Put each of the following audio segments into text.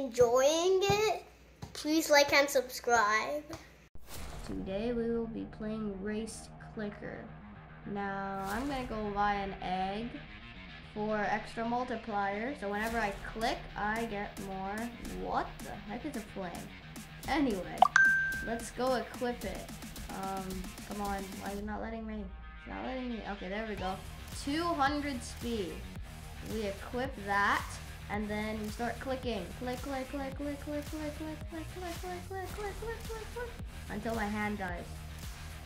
enjoying it, please like and subscribe. Today we will be playing Race Clicker. Now I'm gonna go buy an egg for extra multiplier. So whenever I click, I get more. What the heck is a flame? Anyway, let's go equip it. Um, come on, why are you not letting me? It's not letting me. Okay, there we go. 200 speed. We equip that, and then we start clicking. Click, click, click, click, click, click, click, click, click, click, click, click, click, click, click, until my hand dies.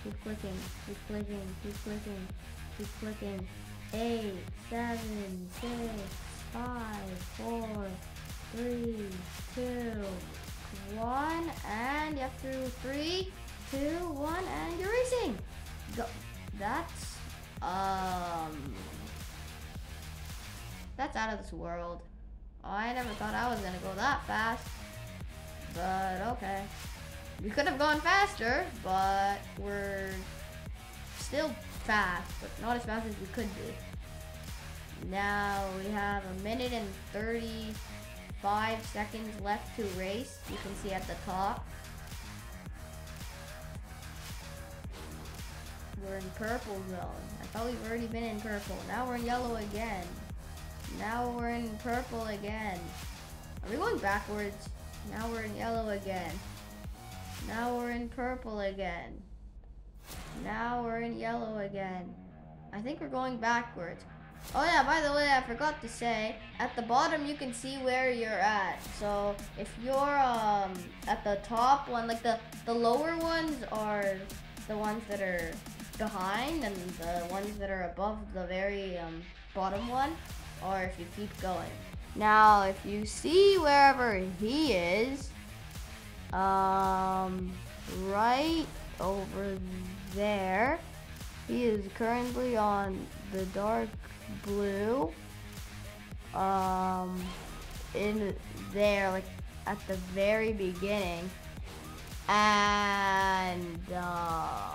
Keep clicking, keep clicking, keep clicking, keep clicking. Eight, seven, six, five, four, three, two, one, and you have to three, two, one, and you're racing. Go. That's um. That's out of this world. Oh, I never thought I was gonna go that fast. But okay. We could have gone faster, but we're still fast, but not as fast as we could be. Now we have a minute and 35 seconds left to race. You can see at the top. We're in purple zone. I thought we've already been in purple. Now we're in yellow again. Now we're in purple again. Are we going backwards? Now we're in yellow again. Now we're in purple again. Now we're in yellow again. I think we're going backwards. Oh yeah, by the way, I forgot to say, at the bottom you can see where you're at. So if you're um, at the top one, like the, the lower ones are the ones that are behind and the ones that are above the very um, bottom one, or if you keep going. Now, if you see wherever he is, um, right over there, he is currently on the dark blue, um, in there, like at the very beginning, and, uh,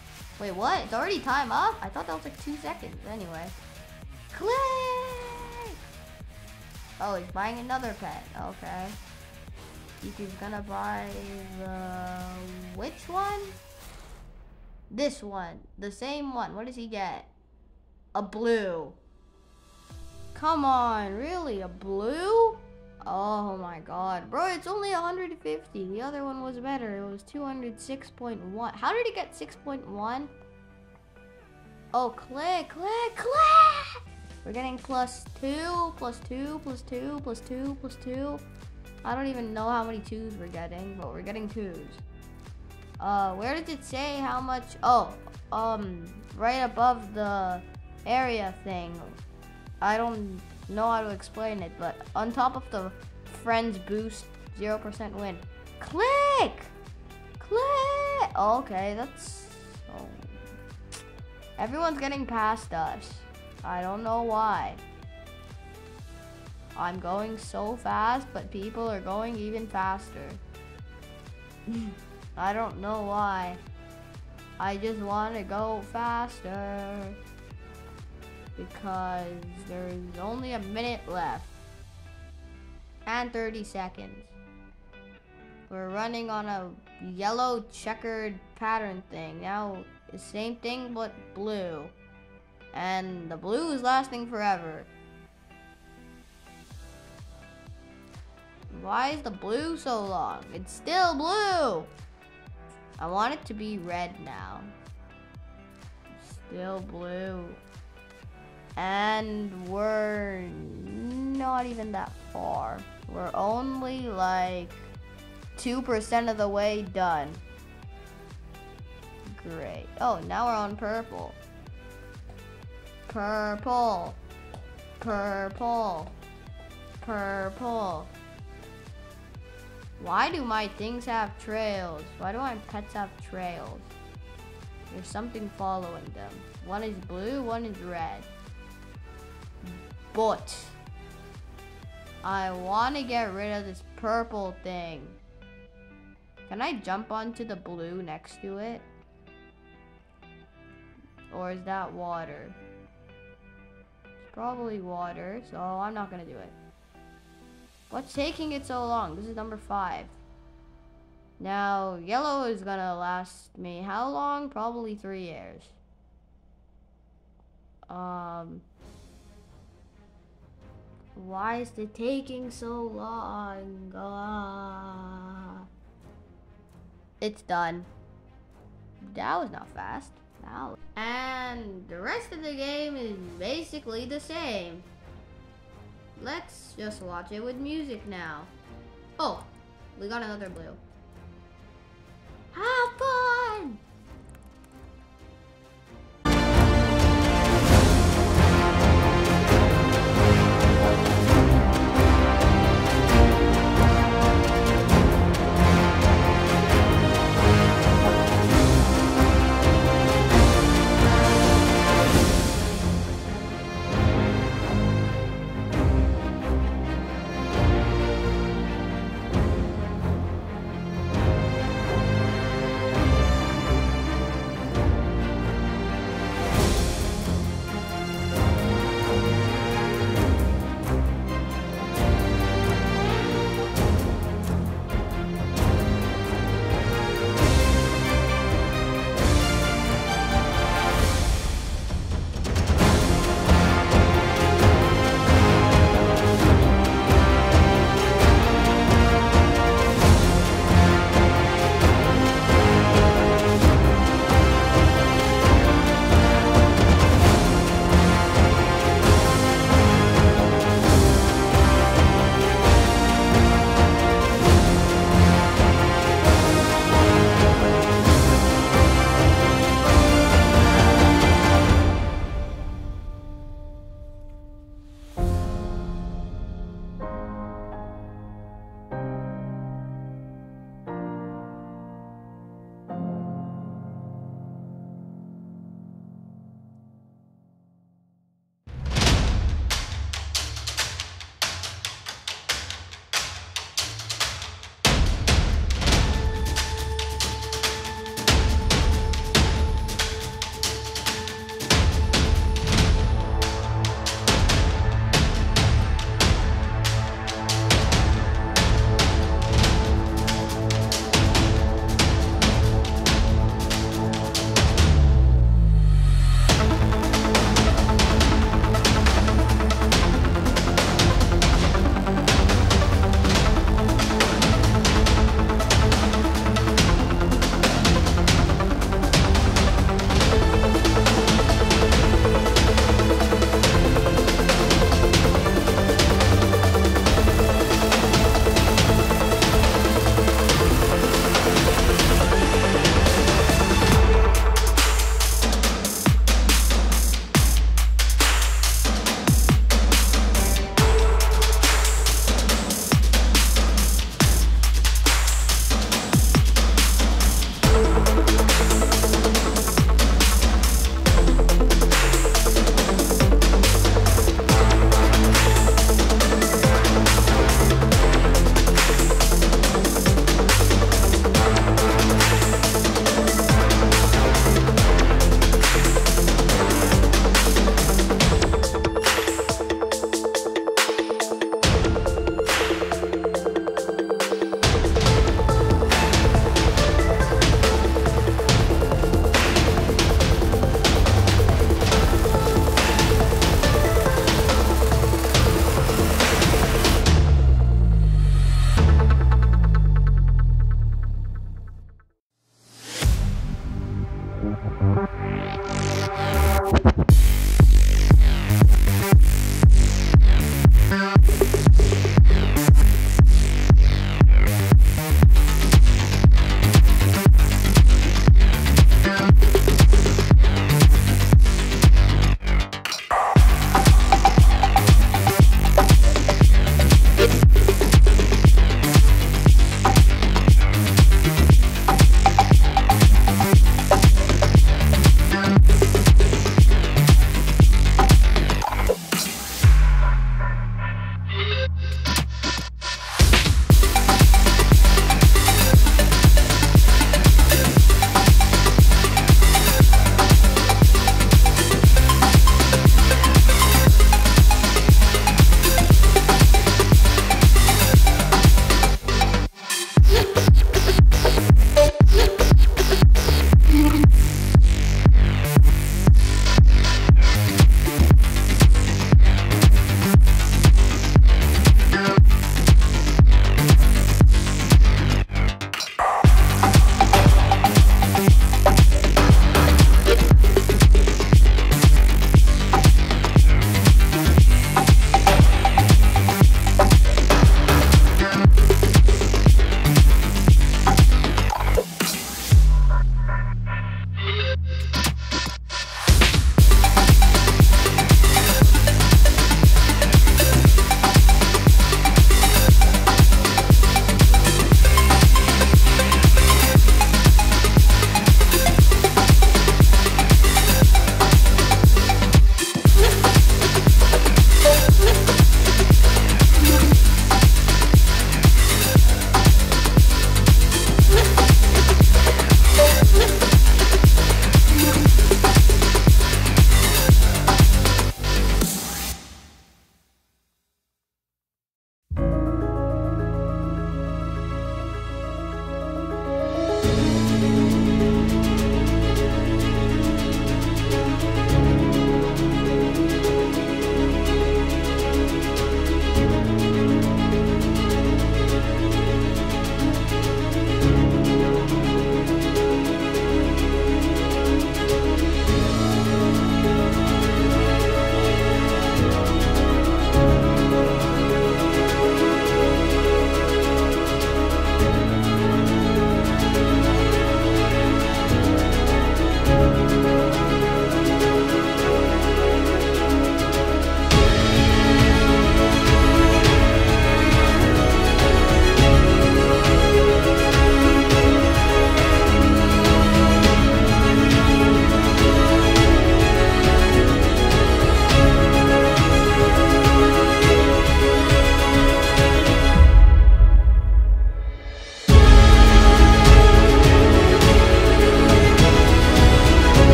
Wait, what? It's already time up? I thought that was like two seconds. Anyway. Click! Oh, he's buying another pet. Okay. He's gonna buy the... Which one? This one. The same one. What does he get? A blue. Come on, really? A blue? Oh my god. Bro, it's only 150. The other one was better. It was 206.1. How did he get 6.1? Oh, click, click, click! We're getting plus 2, plus 2, plus 2, plus 2, plus 2. I don't even know how many 2s we're getting, but we're getting 2s. Uh, where did it say how much? Oh, um, right above the area thing. I don't know how to explain it, but on top of the friends boost, 0% win. Click! Click! Okay, that's... Oh. Everyone's getting past us. I don't know why. I'm going so fast, but people are going even faster. I don't know why. I just want to go faster because there's only a minute left and 30 seconds. We're running on a yellow checkered pattern thing. Now, the same thing but blue. And the blue is lasting forever. Why is the blue so long? It's still blue! I want it to be red now. Still blue. And we're not even that far. We're only like 2% of the way done. Great. Oh, now we're on purple. Purple. Purple. Purple. Why do my things have trails? Why do my pets have trails? There's something following them. One is blue, one is red. But I want to get rid of this purple thing. Can I jump onto the blue next to it? Or is that water? It's probably water, so I'm not gonna do it. What's taking it so long? This is number five. Now, yellow is gonna last me how long? Probably three years. Um, why is it taking so long? Ah. It's done. That was not fast. Now. And the rest of the game is basically the same. Let's just watch it with music now. Oh, we got another blue. Have fun!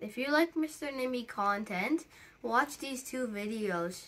If you like Mr. Nimi content, watch these two videos.